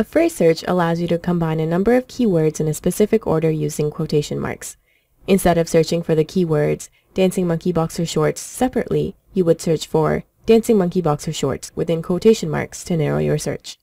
A phrase search allows you to combine a number of keywords in a specific order using quotation marks. Instead of searching for the keywords dancing monkey boxer shorts separately, you would search for dancing monkey boxer shorts within quotation marks to narrow your search.